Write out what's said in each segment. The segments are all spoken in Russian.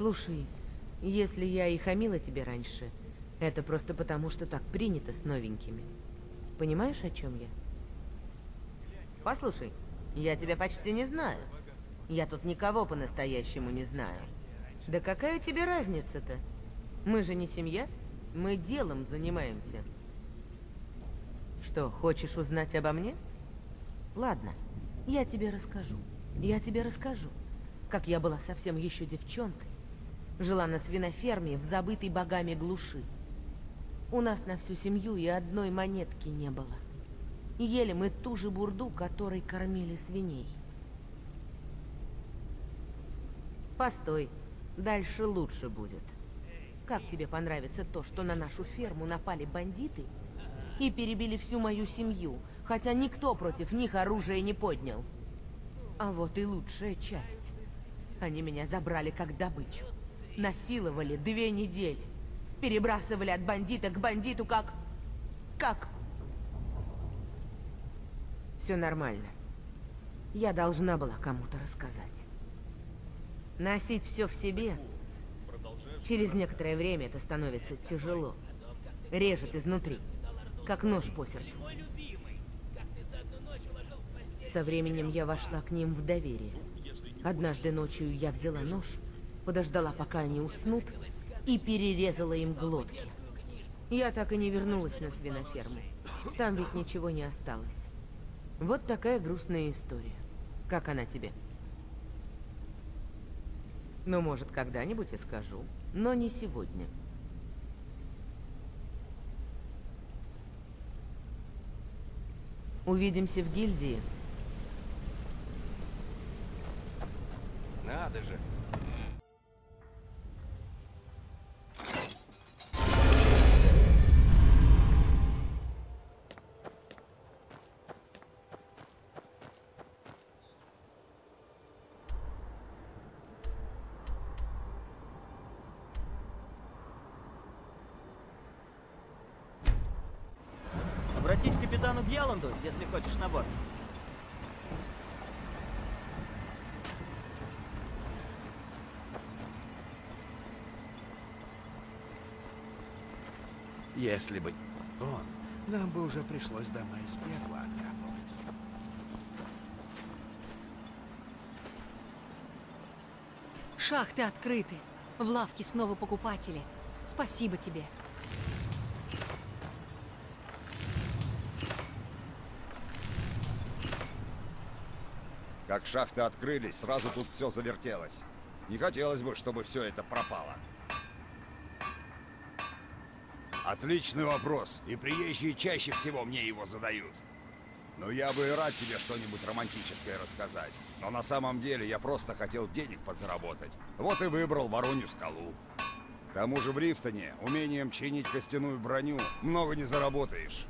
Слушай, если я и хамила тебе раньше, это просто потому, что так принято с новенькими. Понимаешь, о чем я? Послушай, я тебя почти не знаю. Я тут никого по-настоящему не знаю. Да какая тебе разница-то? Мы же не семья, мы делом занимаемся. Что, хочешь узнать обо мне? Ладно, я тебе расскажу. Я тебе расскажу, как я была совсем еще девчонкой. Жила на свиноферме в забытой богами глуши. У нас на всю семью и одной монетки не было. Ели мы ту же бурду, которой кормили свиней. Постой, дальше лучше будет. Как тебе понравится то, что на нашу ферму напали бандиты и перебили всю мою семью, хотя никто против них оружие не поднял? А вот и лучшая часть. Они меня забрали как добычу. Насиловали две недели. Перебрасывали от бандита к бандиту как... Как... Все нормально. Я должна была кому-то рассказать. Носить все в себе... Через некоторое время это становится тяжело. Режет изнутри, как нож по сердцу. Со временем я вошла к ним в доверие. Однажды ночью я взяла нож, подождала, пока они уснут, и перерезала им глотки. Я так и не вернулась на свиноферму. Там ведь ничего не осталось. Вот такая грустная история. Как она тебе? Ну, может, когда-нибудь и скажу, но не сегодня. Увидимся в гильдии. Надо же. Гьяланду, если хочешь на борт. Если бы он, нам бы уже пришлось дома из пекла откапывать. Шахты открыты. В лавке снова покупатели. Спасибо тебе. Как шахты открылись, сразу тут все завертелось. Не хотелось бы, чтобы все это пропало. Отличный вопрос, и приезжие чаще всего мне его задают. Ну, я бы и рад тебе что-нибудь романтическое рассказать. Но на самом деле я просто хотел денег подзаработать. Вот и выбрал Воронью скалу. К тому же в Рифтоне умением чинить костяную броню много не заработаешь.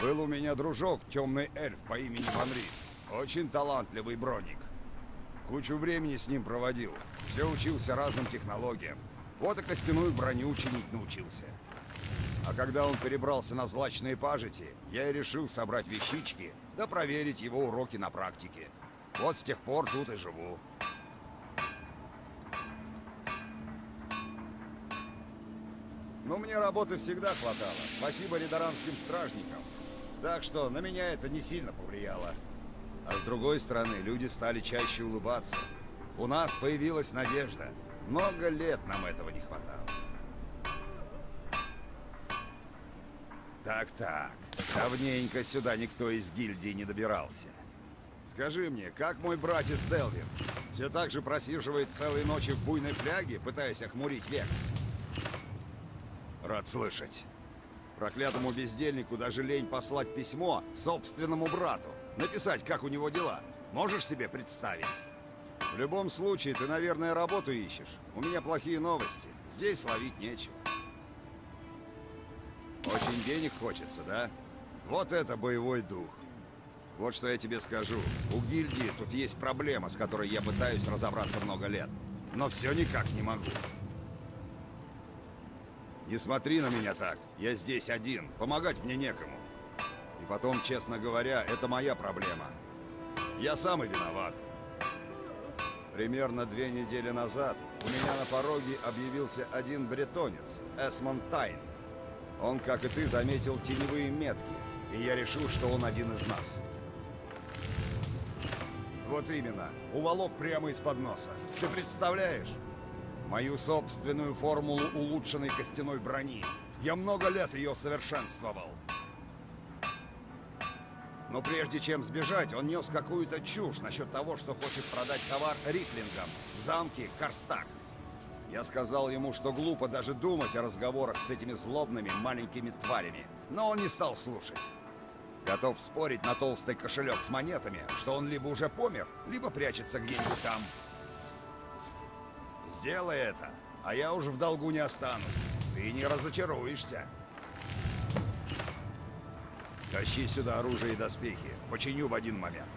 Был у меня дружок, темный эльф по имени Ванри. Очень талантливый броник. Кучу времени с ним проводил. Все учился разным технологиям. Вот и костяную броню чинить научился. А когда он перебрался на злачные пажити, я и решил собрать вещички, да проверить его уроки на практике. Вот с тех пор тут и живу. Но мне работы всегда хватало. Спасибо ридаранским стражникам. Так что на меня это не сильно повлияло. А с другой стороны, люди стали чаще улыбаться. У нас появилась надежда. Много лет нам этого не хватало. Так-так, давненько сюда никто из гильдии не добирался. Скажи мне, как мой братец Делвин? Все так же просиживает целые ночи в буйной фляге, пытаясь охмурить век? Рад слышать. Проклятому бездельнику даже лень послать письмо собственному брату. Написать, как у него дела. Можешь себе представить? В любом случае, ты, наверное, работу ищешь. У меня плохие новости. Здесь ловить нечего. Очень денег хочется, да? Вот это боевой дух. Вот что я тебе скажу. У гильдии тут есть проблема, с которой я пытаюсь разобраться много лет. Но все никак не могу. Не смотри на меня так. Я здесь один. Помогать мне некому. И потом, честно говоря, это моя проблема. Я сам и виноват. Примерно две недели назад у меня на пороге объявился один бретонец, Эсмон Тайн. Он, как и ты, заметил теневые метки, и я решил, что он один из нас. Вот именно, уволок прямо из-под носа. Ты представляешь? Мою собственную формулу улучшенной костяной брони. Я много лет ее совершенствовал. Но прежде чем сбежать, он нес какую-то чушь насчет того, что хочет продать товар риклингам в замке Карстак. Я сказал ему, что глупо даже думать о разговорах с этими злобными маленькими тварями, но он не стал слушать. Готов спорить на толстый кошелек с монетами, что он либо уже помер, либо прячется где-нибудь там. Сделай это, а я уже в долгу не останусь. Ты не разочаруешься. Тащи сюда оружие и доспехи. Починю в один момент.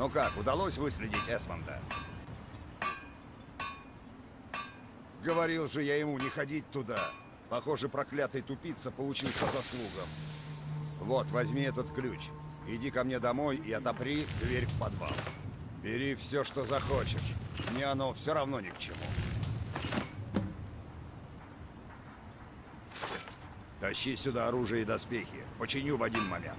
Ну как, удалось выследить Эсмонда? Говорил же я ему не ходить туда. Похоже, проклятый тупица получил по заслугам. Вот, возьми этот ключ. Иди ко мне домой и отопри дверь в подвал. Бери все, что захочешь. Мне оно все равно ни к чему. Тащи сюда оружие и доспехи. Починю в один момент.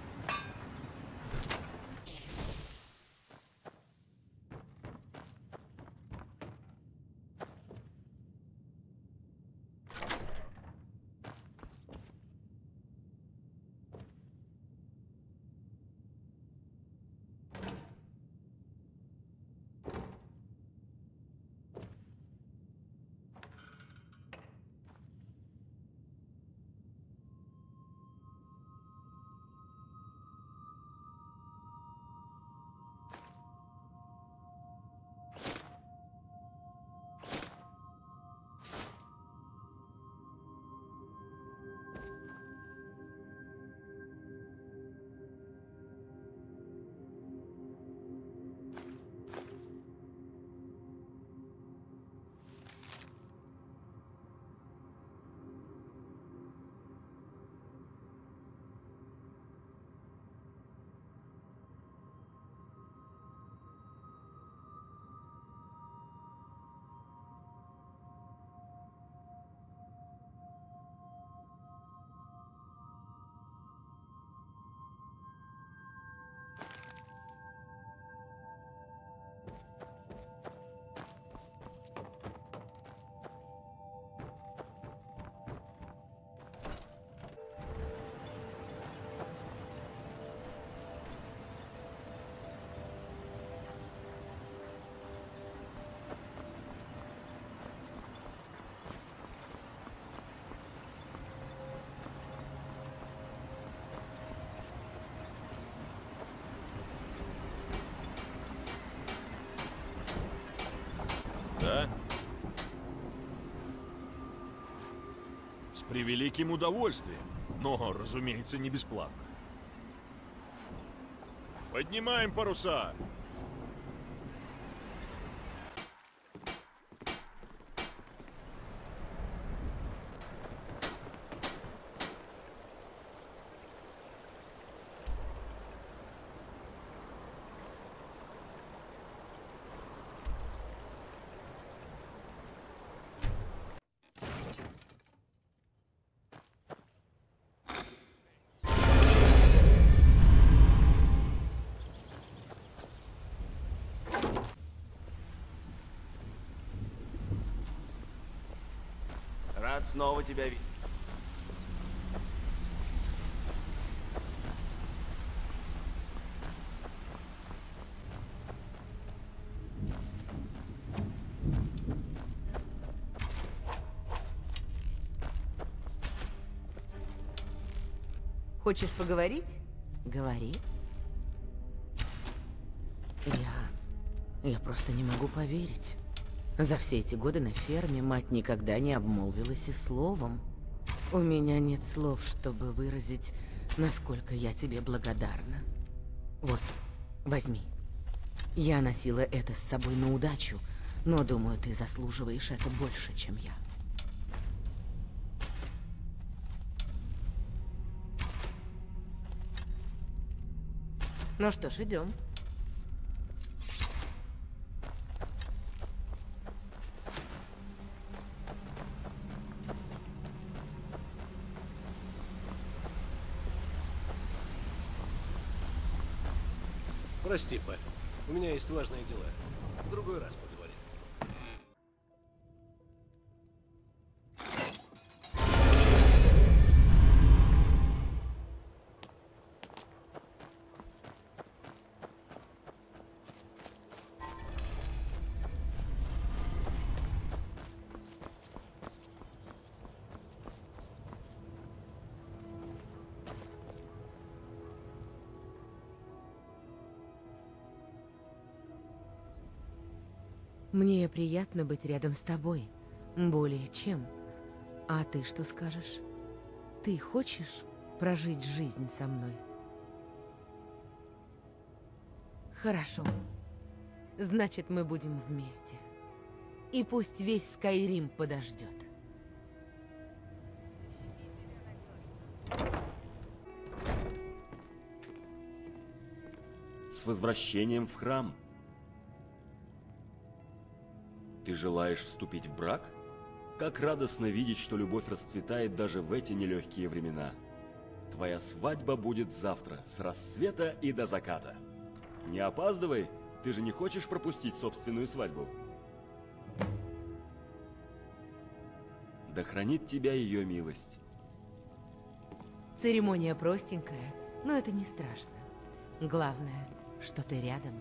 Превеликим удовольствием, но, разумеется, не бесплатно. Поднимаем паруса! Рад снова тебя видеть. Хочешь поговорить? Говори. Я... Я просто не могу поверить. За все эти годы на ферме мать никогда не обмолвилась и словом. У меня нет слов, чтобы выразить, насколько я тебе благодарна. Вот, возьми. Я носила это с собой на удачу, но думаю, ты заслуживаешь это больше, чем я. Ну что ж, идем. Прости, парень. У меня есть важные дела. В другой раз поговорим. Мне приятно быть рядом с тобой. Более чем. А ты что скажешь? Ты хочешь прожить жизнь со мной? Хорошо. Значит, мы будем вместе. И пусть весь Скайрим подождет. С возвращением в храм. Ты желаешь вступить в брак? Как радостно видеть, что любовь расцветает даже в эти нелегкие времена. Твоя свадьба будет завтра, с рассвета и до заката. Не опаздывай, ты же не хочешь пропустить собственную свадьбу. Да хранит тебя ее милость. Церемония простенькая, но это не страшно. Главное, что ты рядом.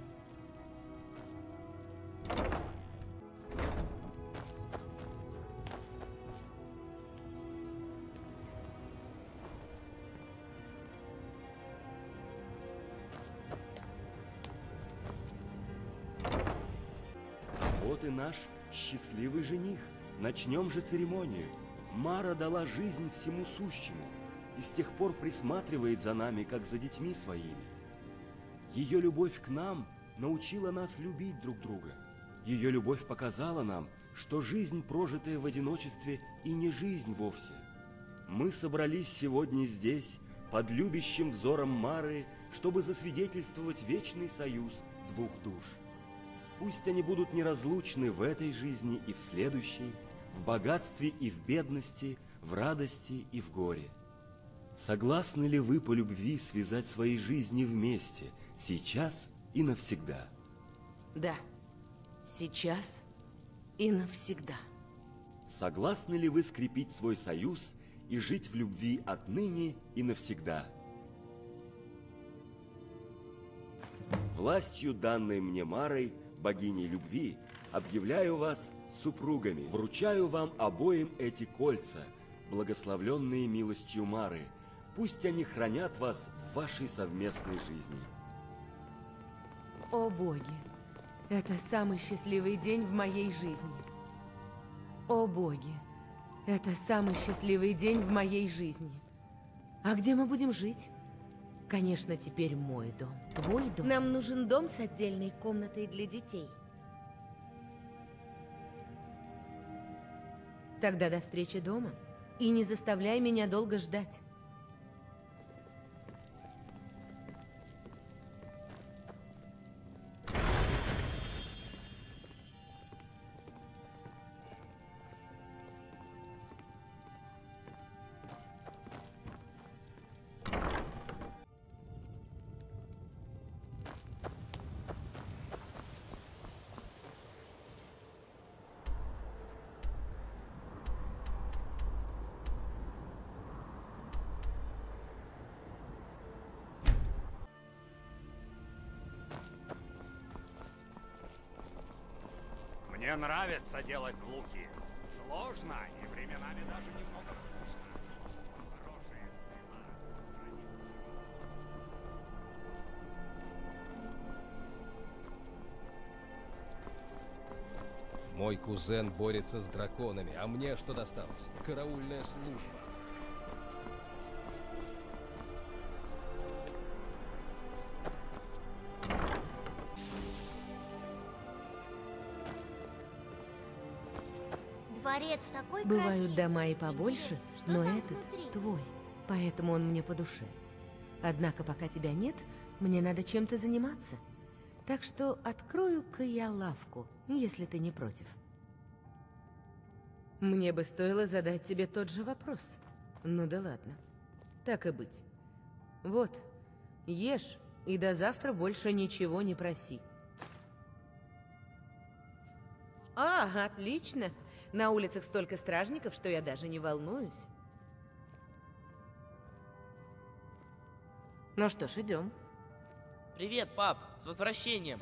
Вот и наш счастливый жених. Начнем же церемонию. Мара дала жизнь всему сущему и с тех пор присматривает за нами, как за детьми своими. Ее любовь к нам научила нас любить друг друга. Ее любовь показала нам, что жизнь, прожитая в одиночестве, и не жизнь вовсе. Мы собрались сегодня здесь, под любящим взором Мары, чтобы засвидетельствовать вечный союз двух душ. Пусть они будут неразлучны в этой жизни и в следующей, в богатстве и в бедности, в радости и в горе. Согласны ли вы по любви связать свои жизни вместе, сейчас и навсегда? Да, сейчас и навсегда. Согласны ли вы скрепить свой союз и жить в любви отныне и навсегда? Властью, данной мне Марой, богиней любви, объявляю вас супругами. Вручаю вам обоим эти кольца, благословленные милостью Мары. Пусть они хранят вас в вашей совместной жизни. О боги, это самый счастливый день в моей жизни. О боги, Это самый счастливый день в моей жизни. А где мы будем жить? Конечно, теперь мой дом. Твой дом. Нам нужен дом с отдельной комнатой для детей. Тогда до встречи дома. И не заставляй меня долго ждать. Мне нравится делать луки. Сложно и временами даже немного скучно. Мой кузен борется с драконами, а мне что досталось? Караульная служба. Дворец такой Бывают красивый. дома и побольше, Интересно, что но этот внутри? твой. Поэтому он мне по душе. Однако пока тебя нет, мне надо чем-то заниматься. Так что открою-ка я лавку, если ты не против. Мне бы стоило задать тебе тот же вопрос. Ну да ладно. Так и быть. Вот, ешь, и до завтра больше ничего не проси. А, отлично. На улицах столько стражников, что я даже не волнуюсь. Ну что ж, идем. Привет, пап, с возвращением.